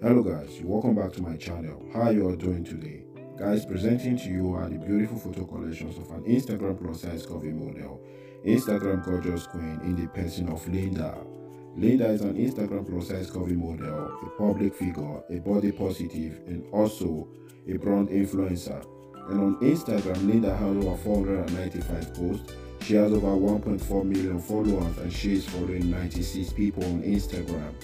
Hello guys, welcome back to my channel. How are you all doing today? Guys, presenting to you are the beautiful photo collections of an Instagram plus size cover model, Instagram gorgeous queen in the person of Linda. Linda is an Instagram plus size cover model, a public figure, a body positive, and also a brand influencer. And on Instagram, Linda has over 495 posts. She has over 1.4 million followers and she is following 96 people on Instagram.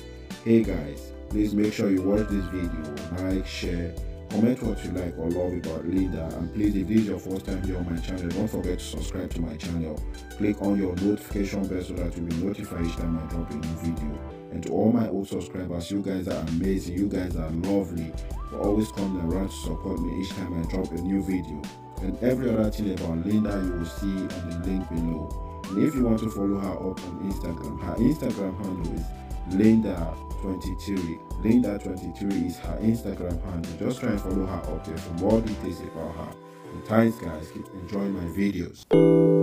Hey guys, please make sure you watch this video, like, share, comment what you like or love about Linda and please if this is your first time here on my channel, don't forget to subscribe to my channel. Click on your notification bell so that you'll be notified each time I drop a new video. And to all my old subscribers, you guys are amazing, you guys are lovely. For always coming around to support me each time I drop a new video. And every other thing about Linda you will see on the link below. And if you want to follow her up on Instagram, her Instagram handle is Linda23. Linda23 is her Instagram handle. Just try and follow her up there for more details about her. And thanks guys, keep enjoying my videos.